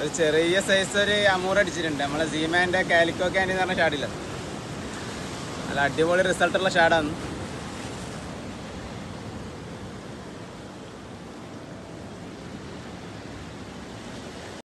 ഒരു ചെറിയ സൈസ് ഒരു അമൂർ അടിച്ചിട്ടുണ്ട്. നമ്മളെ സീമാന്റെ കാലിക്കോ ക്യാൻഡി എന്ന് പറഞ്ഞ ഷാഡില്ല നല്ല അടിപൊളി റിസൾട്ടുള്ള ഷാഡാണ്